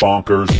bonkers.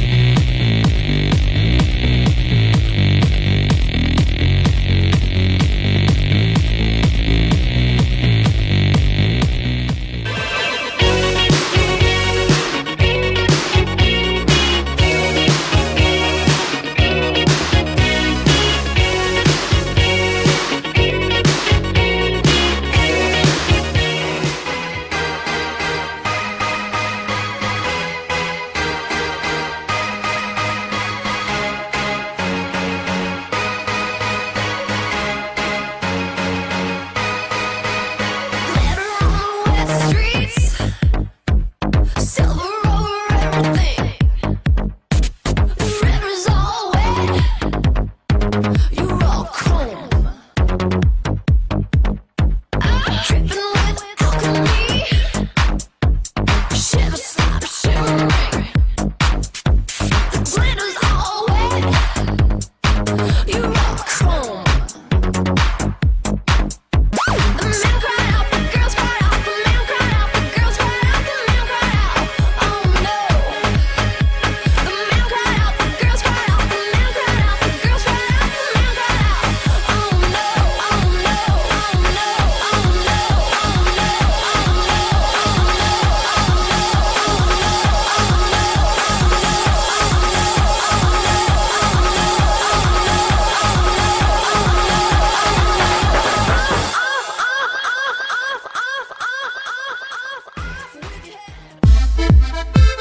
rock. thank you